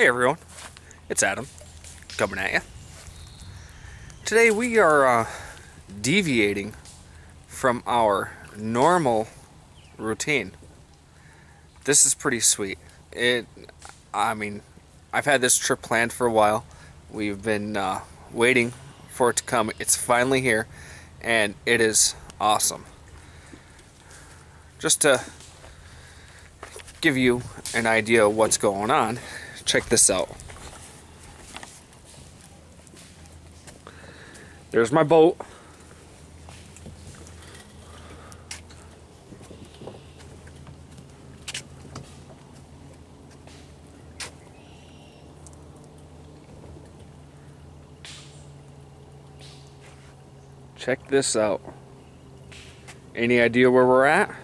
Hey everyone, it's Adam coming at you. Today we are uh, deviating from our normal routine. This is pretty sweet. It, I mean, I've had this trip planned for a while. We've been uh, waiting for it to come. It's finally here, and it is awesome. Just to give you an idea of what's going on, check this out. There's my boat. Check this out. Any idea where we're at?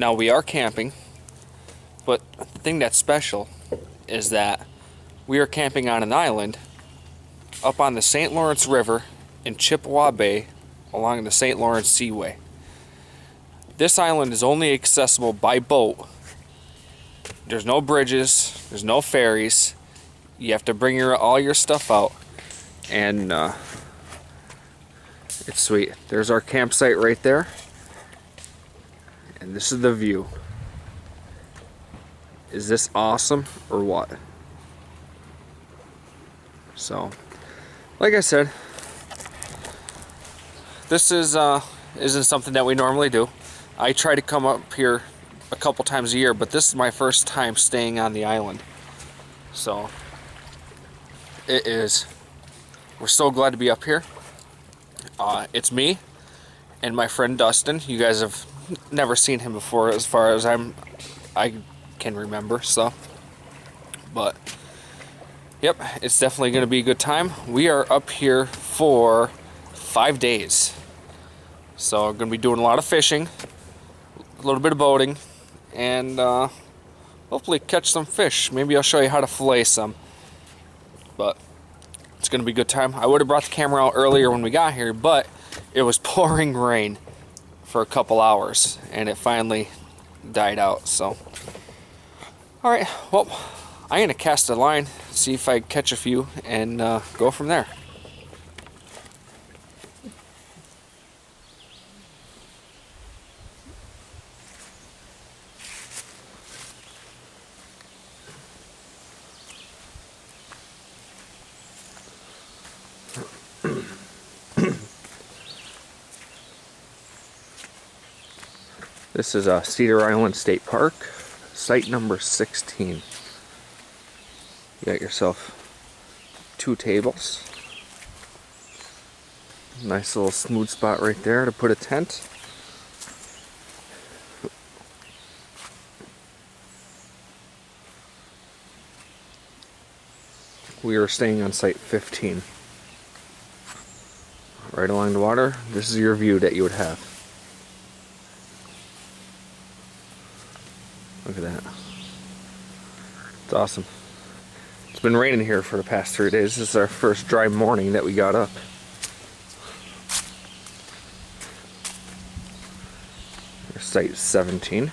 Now we are camping, but the thing that's special is that we are camping on an island up on the St. Lawrence River in Chippewa Bay along the St. Lawrence Seaway. This island is only accessible by boat. There's no bridges, there's no ferries. You have to bring your all your stuff out and uh, it's sweet. There's our campsite right there. And this is the view. Is this awesome or what? So, like I said, this is uh, isn't something that we normally do. I try to come up here a couple times a year, but this is my first time staying on the island. So, it is. We're so glad to be up here. Uh, it's me and my friend Dustin. You guys have never seen him before as far as I'm I can remember so. But yep it's definitely gonna be a good time. We are up here for five days. So I'm gonna be doing a lot of fishing a little bit of boating and uh, hopefully catch some fish. Maybe I'll show you how to fillet some. But it's gonna be a good time. I would have brought the camera out earlier when we got here but it was pouring rain for a couple hours and it finally died out so. All right well I'm gonna cast a line see if I catch a few and uh, go from there This is uh, Cedar Island State Park, site number 16. You got yourself two tables. Nice little smooth spot right there to put a tent. We are staying on site 15. Right along the water, this is your view that you would have. Look at that. It's awesome. It's been raining here for the past three days. This is our first dry morning that we got up. site 17.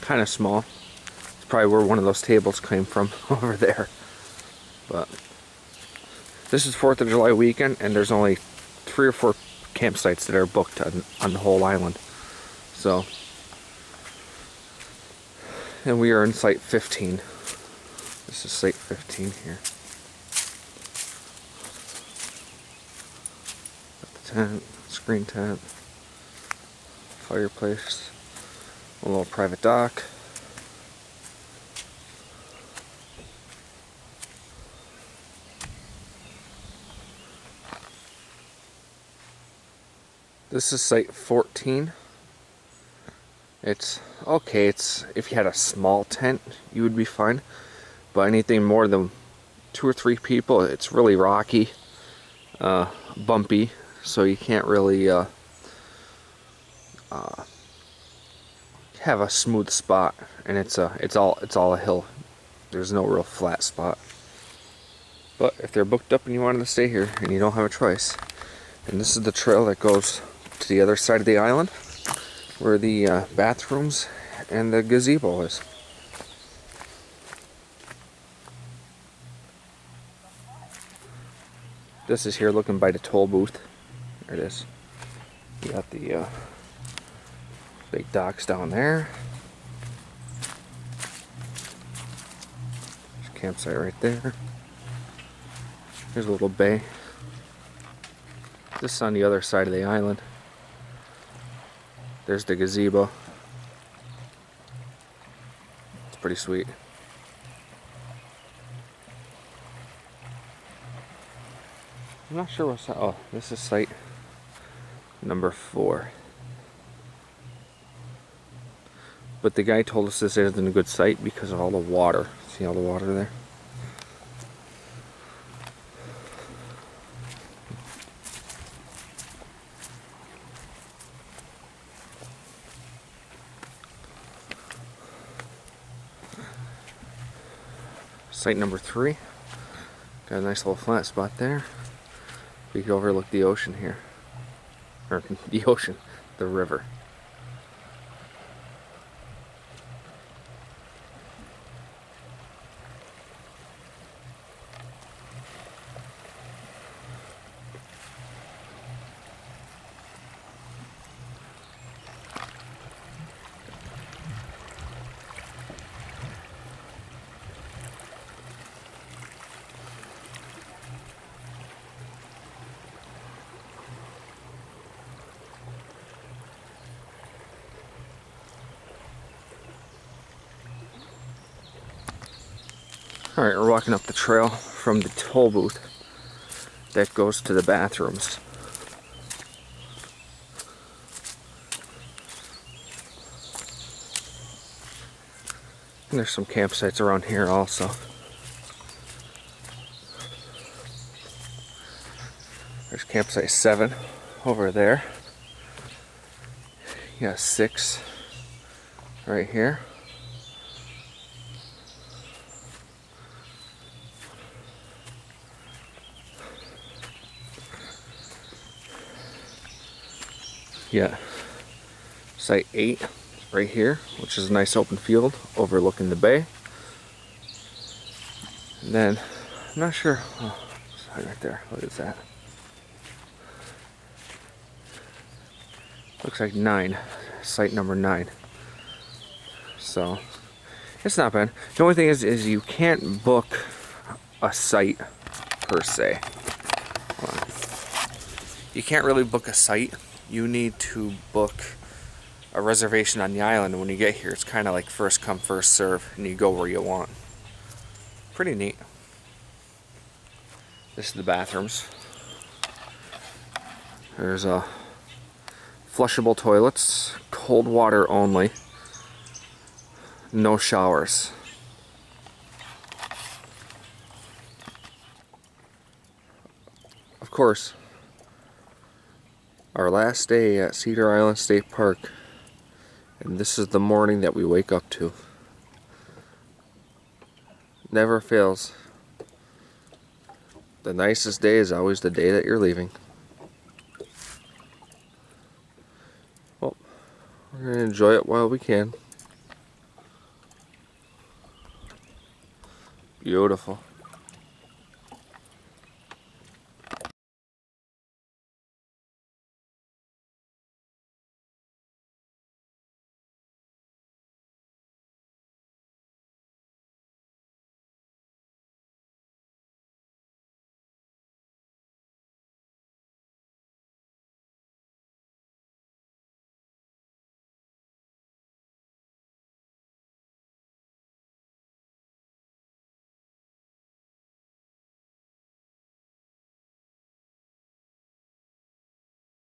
Kind of small. It's probably where one of those tables came from over there. But this is 4th of July weekend and there's only three or four campsites that are booked on, on the whole island. So, and we are in site 15. This is site 15 here. Got the tent, screen tent, fireplace, a little private dock. This is site 14. It's okay, it's if you had a small tent, you would be fine. But anything more than two or three people, it's really rocky, uh, bumpy, so you can't really uh, uh, have a smooth spot, and it's a it's all it's all a hill there's no real flat spot. But if they're booked up and you wanted to stay here and you don't have a choice, and this is the trail that goes the other side of the island where the uh, bathrooms and the gazebo is. This is here looking by the toll booth. There it is. You got the uh, big docks down there. There's a campsite right there. There's a little bay. This is on the other side of the island. There's the gazebo. It's pretty sweet. I'm not sure what's that. oh this is site number four. But the guy told us this isn't a good site because of all the water. See all the water there? Site number three. Got a nice little flat spot there. We can overlook the ocean here. Or the ocean, the river. Alright, we're walking up the trail from the toll booth that goes to the bathrooms. And there's some campsites around here also. There's campsite 7 over there. Yeah, 6 right here. Yeah, site 8 right here, which is a nice open field overlooking the bay. And then, I'm not sure, oh, right there, what is that? Looks like 9, site number 9. So, it's not bad. The only thing is, is you can't book a site per se. You can't really book a site you need to book a reservation on the island. When you get here, it's kind of like first come, first serve, and you go where you want. Pretty neat. This is the bathrooms. There's a flushable toilets, cold water only, no showers. Of course, our last day at Cedar Island State Park. And this is the morning that we wake up to. Never fails. The nicest day is always the day that you're leaving. Well we're gonna enjoy it while we can. Beautiful